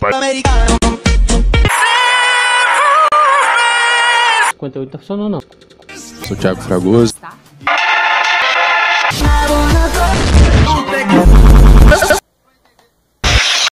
pai. 58 tá funcionando não. Sou Thiago Fragoso. Tá?